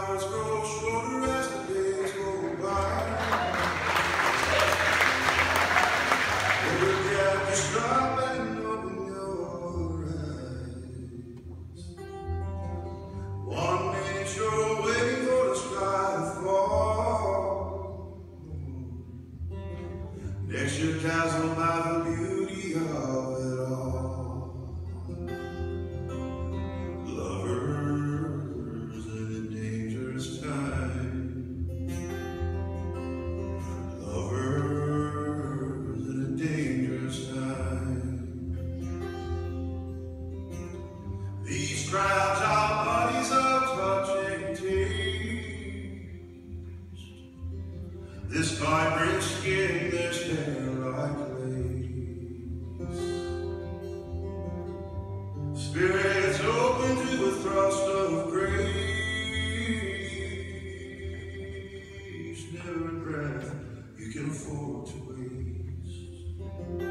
hours the days go by. Look stop and open your eyes. One minute you're waiting for the sky to fall. Next you're dazzled by the beauty of it. This vibrant skin, their stare like lace. Spirits open to the thrust of grace. Never a breath you can afford to waste.